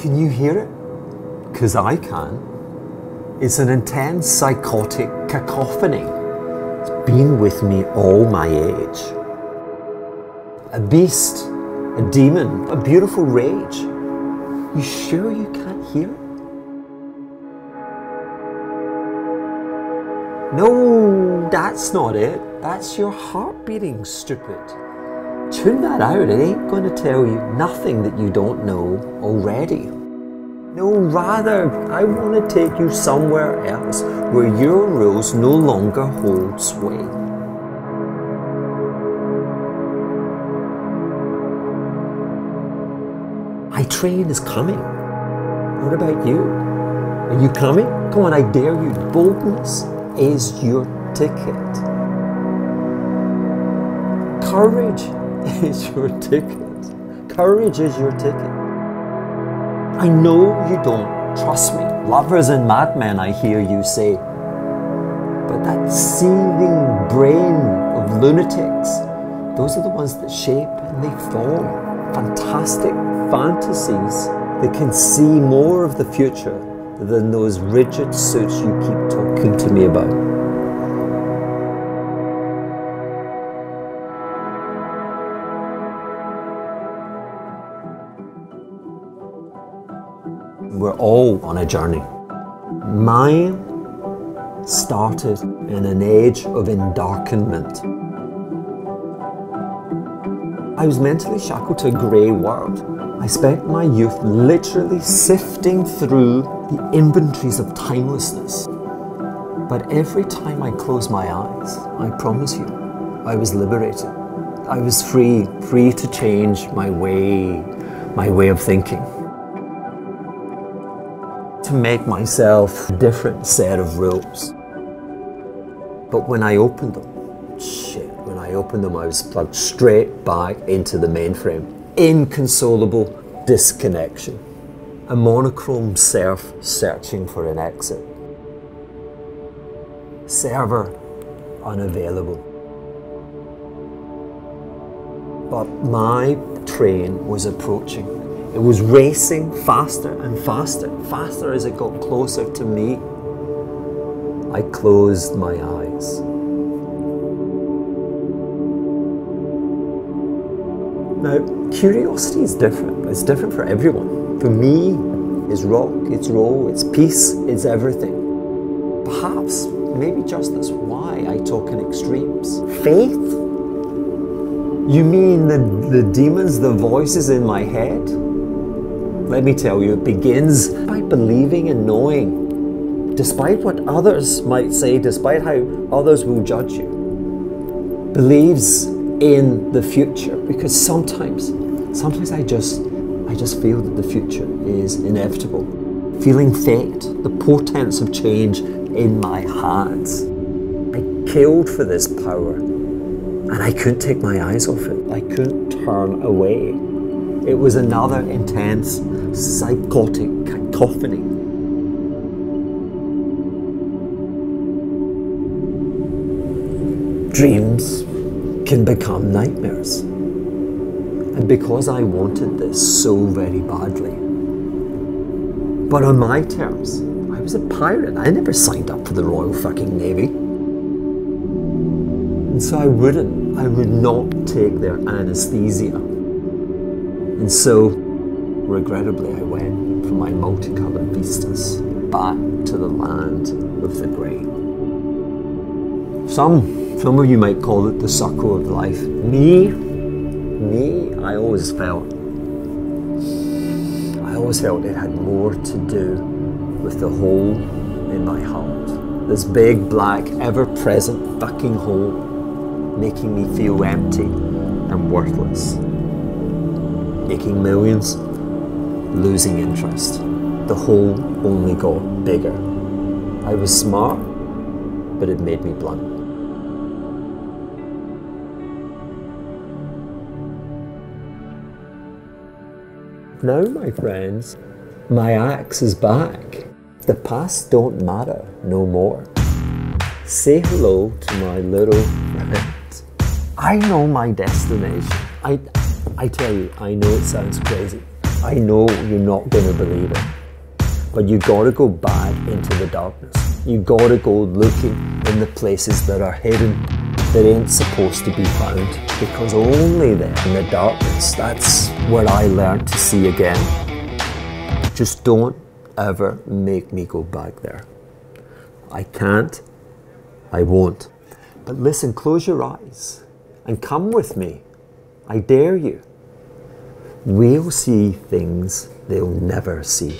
Can you hear it? Because I can. It's an intense psychotic cacophony. It's been with me all my age. A beast, a demon, a beautiful rage. You sure you can't hear it? No, that's not it. That's your heart beating, stupid. Tune that out. Eh? It ain't going to tell you nothing that you don't know already. No, rather, I want to take you somewhere else where your rules no longer hold sway. My train is coming. What about you? Are you coming? Come on, I dare you. Boldness is your ticket. Courage is your ticket. Courage is your ticket. I know you don't trust me. Lovers and madmen, I hear you say. But that seething brain of lunatics, those are the ones that shape and they form fantastic fantasies that can see more of the future than those rigid suits you keep talking to me about. We're all on a journey. Mine started in an age of endarkenment. I was mentally shackled to a grey world. I spent my youth literally sifting through the inventories of timelessness. But every time I closed my eyes, I promise you, I was liberated. I was free, free to change my way, my way of thinking. To make myself a different set of rules. But when I opened them, shit, when I opened them, I was plugged straight back into the mainframe. Inconsolable disconnection. A monochrome serf searching for an exit. Server unavailable. But my train was approaching. It was racing faster and faster, faster as it got closer to me. I closed my eyes. Now, curiosity is different. It's different for everyone. For me, it's rock, it's roll, it's peace, it's everything. Perhaps, maybe just that's why I talk in extremes. Faith? You mean the, the demons, the voices in my head? Let me tell you, it begins by believing and knowing, despite what others might say, despite how others will judge you. Believes in the future because sometimes sometimes I just I just feel that the future is inevitable. Feeling fate, the portents of change in my hands. I killed for this power and I couldn't take my eyes off it. I couldn't turn away. It was another intense psychotic cacophony. Dreams can become nightmares. And because I wanted this so very badly, but on my terms, I was a pirate. I never signed up for the Royal fucking Navy. And so I wouldn't, I would not take their anesthesia. And so, regrettably, I went from my multicolored vistas back to the land of the grey. Some some of you might call it the suckle of life. Me, me, I always felt, I always felt it had more to do with the hole in my heart. This big, black, ever present fucking hole making me feel empty and worthless. Making millions, losing interest. The hole only got bigger. I was smart, but it made me blunt. Now, my friends, my axe is back. The past don't matter no more. Say hello to my little friend. I know my destination. I, I tell you, I know it sounds crazy, I know you're not going to believe it. But you got to go back into the darkness. You got to go looking in the places that are hidden, that ain't supposed to be found. Because only there in the darkness, that's where I learned to see again. Just don't ever make me go back there. I can't. I won't. But listen, close your eyes and come with me. I dare you. We'll see things they'll never see.